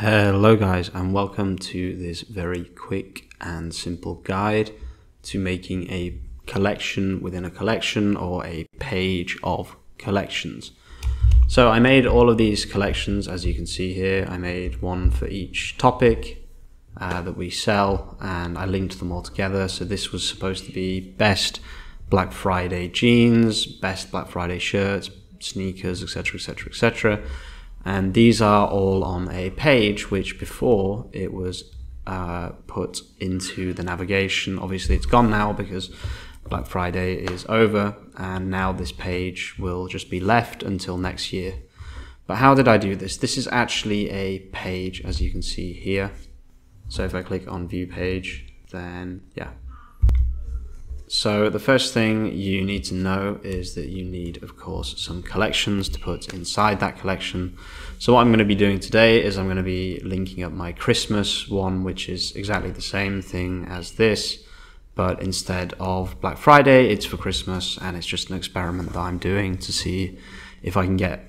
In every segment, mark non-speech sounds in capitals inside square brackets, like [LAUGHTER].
Hello guys and welcome to this very quick and simple guide to making a collection within a collection or a page of collections. So I made all of these collections as you can see here. I made one for each topic uh, that we sell and I linked them all together. So this was supposed to be best Black Friday jeans, best Black Friday shirts, sneakers, etc., etc., etc and these are all on a page which before it was uh, put into the navigation. Obviously it's gone now because Black Friday is over and now this page will just be left until next year. But how did I do this? This is actually a page as you can see here. So if I click on view page then yeah so the first thing you need to know is that you need, of course, some collections to put inside that collection. So what I'm going to be doing today is I'm going to be linking up my Christmas one, which is exactly the same thing as this, but instead of Black Friday, it's for Christmas, and it's just an experiment that I'm doing to see if I can get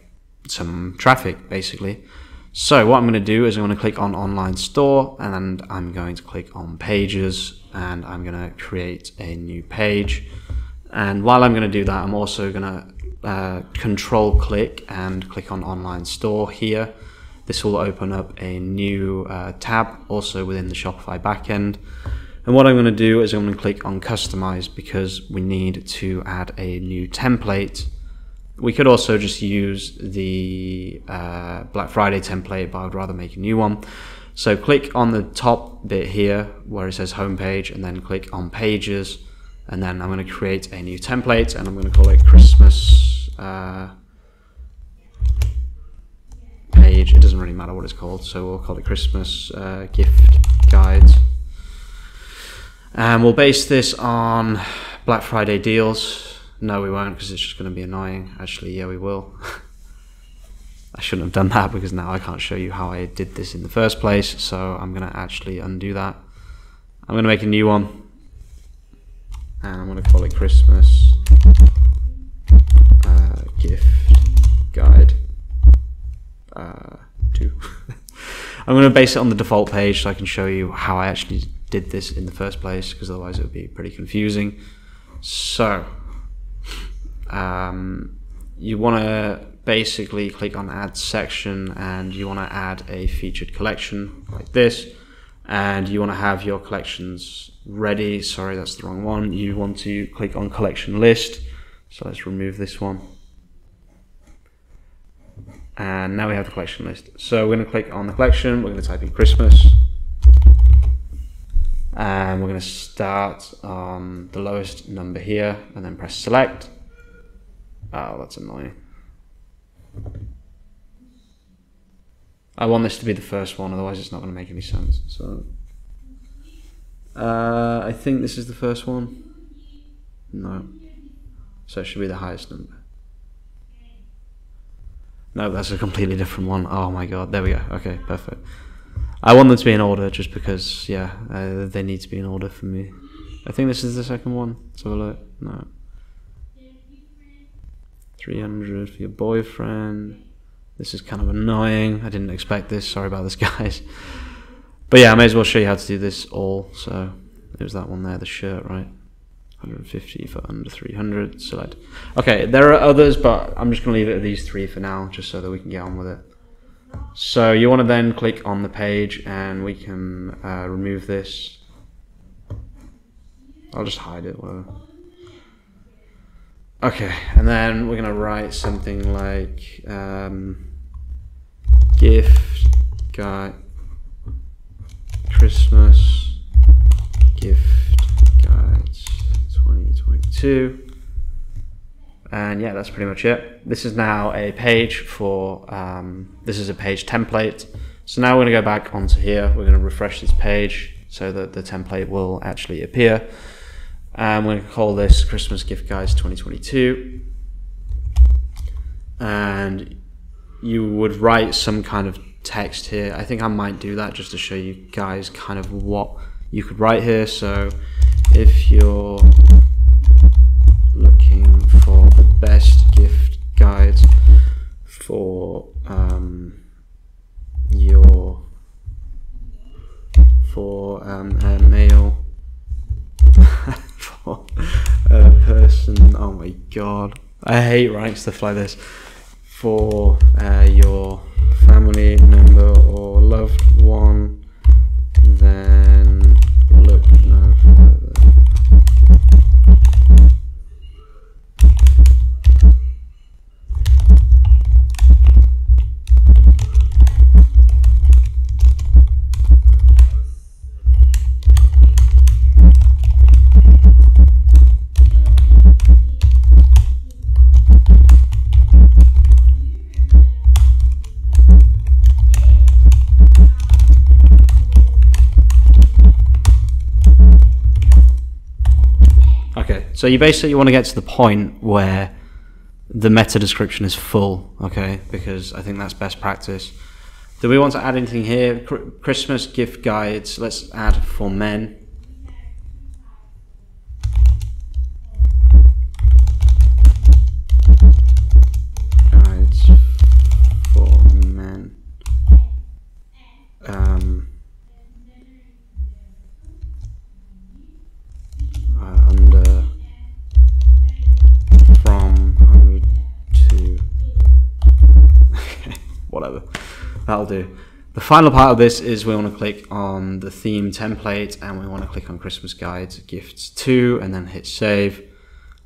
some traffic, basically. So what I'm going to do is I'm going to click on online store and I'm going to click on pages and I'm going to create a new page. And while I'm going to do that, I'm also going to uh, control click and click on online store here. This will open up a new uh, tab also within the Shopify backend. And what I'm going to do is I'm going to click on customize because we need to add a new template we could also just use the uh, Black Friday template, but I would rather make a new one. So click on the top bit here where it says homepage and then click on pages. And then I'm going to create a new template and I'm going to call it Christmas uh, page. It doesn't really matter what it's called. So we'll call it Christmas uh, gift guides. And we'll base this on Black Friday deals. No, we won't because it's just going to be annoying. Actually, yeah, we will. [LAUGHS] I shouldn't have done that because now I can't show you how I did this in the first place. So I'm going to actually undo that. I'm going to make a new one. And I'm going to call it Christmas uh, gift guide uh, 2. [LAUGHS] I'm going to base it on the default page so I can show you how I actually did this in the first place because otherwise it would be pretty confusing. So um, you want to basically click on add section and you want to add a featured collection like this. And you want to have your collections ready. Sorry that's the wrong one. You want to click on collection list. So let's remove this one. And now we have the collection list. So we're going to click on the collection. We're going to type in Christmas. And we're going to start on the lowest number here and then press select Oh, that's annoying. I want this to be the first one, otherwise it's not going to make any sense. So, uh, I think this is the first one. No. So it should be the highest number. No, that's a completely different one. Oh my god, there we go. Okay, perfect. I want them to be in order just because, yeah, uh, they need to be in order for me. I think this is the second one. Let's have a look. No. 300 for your boyfriend. This is kind of annoying. I didn't expect this. Sorry about this, [LAUGHS] guys. But yeah, I may as well show you how to do this all. So there's that one there, the shirt, right? 150 for under 300. Select. Okay, there are others, but I'm just going to leave it at these three for now, just so that we can get on with it. So you want to then click on the page, and we can uh, remove this. I'll just hide it, whatever. Okay, and then we're gonna write something like um, gift guide Christmas gift guides 2022 and yeah that's pretty much it. This is now a page for um, this is a page template. So now we're to go back onto here. We're going to refresh this page so that the template will actually appear I'm going to call this Christmas Gift Guides 2022. And you would write some kind of text here. I think I might do that just to show you guys kind of what you could write here. So if you're Oh my god, I hate writing stuff like this for uh, your family member or loved one. Then look no further. So you basically want to get to the point where the meta description is full, okay, because I think that's best practice. Do we want to add anything here? Christmas gift guides, let's add for men. That'll do the final part of this is we want to click on the theme template and we want to click on Christmas guides gifts 2 and then hit save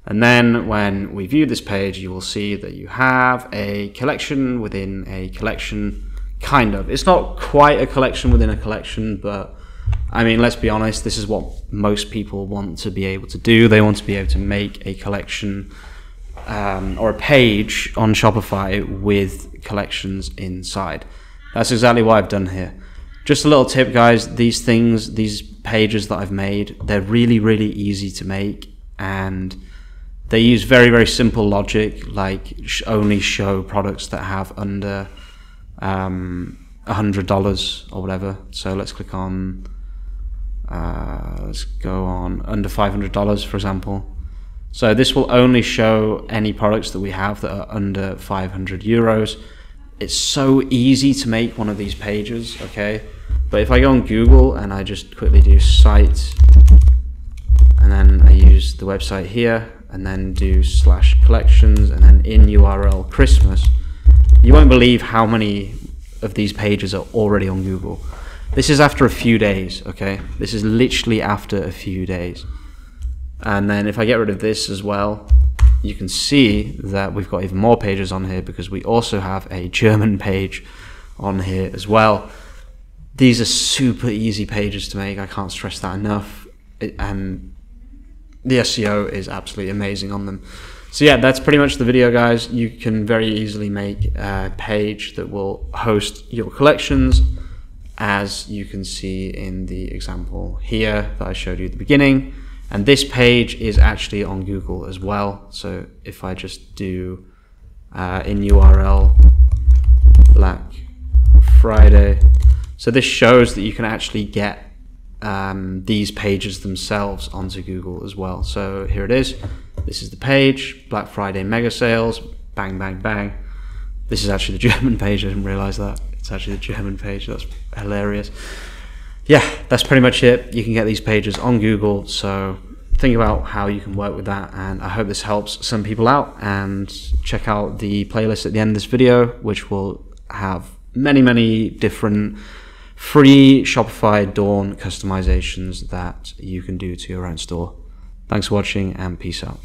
and then when we view this page you will see that you have a collection within a collection kind of it's not quite a collection within a collection but I mean, let's be honest, this is what most people want to be able to do. They want to be able to make a collection um, or a page on Shopify with collections inside. That's exactly what I've done here. Just a little tip, guys these things, these pages that I've made, they're really, really easy to make and they use very, very simple logic, like only show products that have under um, $100 or whatever. So let's click on uh, let's go on under $500 for example so this will only show any products that we have that are under 500 euros it's so easy to make one of these pages okay but if I go on Google and I just quickly do site and then I use the website here and then do slash collections and then in URL Christmas you won't believe how many of these pages are already on Google this is after a few days, okay? This is literally after a few days. And then if I get rid of this as well, you can see that we've got even more pages on here because we also have a German page on here as well. These are super easy pages to make. I can't stress that enough. And the SEO is absolutely amazing on them. So yeah, that's pretty much the video, guys. You can very easily make a page that will host your collections as you can see in the example here that I showed you at the beginning. And this page is actually on Google as well. So if I just do uh, in URL Black Friday, so this shows that you can actually get um, these pages themselves onto Google as well. So here it is. This is the page, Black Friday mega sales, bang, bang, bang. This is actually the [LAUGHS] German page, I didn't realize that. It's actually the German page. That's hilarious. Yeah, that's pretty much it. You can get these pages on Google. So think about how you can work with that. And I hope this helps some people out. And check out the playlist at the end of this video, which will have many, many different free Shopify Dawn customizations that you can do to your own store. Thanks for watching and peace out.